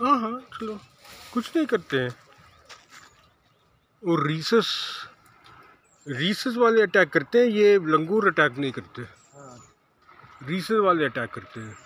हाँ हाँ चलो। कुछ नहीं करते हैं। और रीसस रीसस वाले अटैक करते हैं ये लंगूर अटैक नहीं करते। रीसस वाले अटैक करते हैं।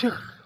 picture.